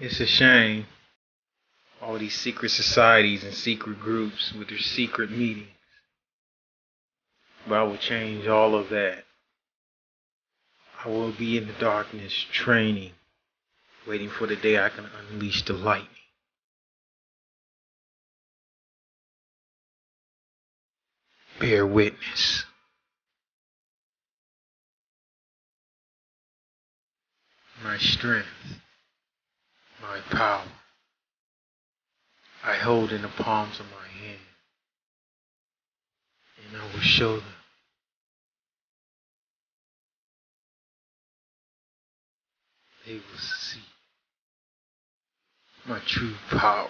It's a shame. All these secret societies and secret groups with their secret meetings. But I will change all of that. I will be in the darkness training, waiting for the day I can unleash the lightning. Bear witness. My strength, my power, I hold in the palms of my hand, and I will show them. They will see my true power.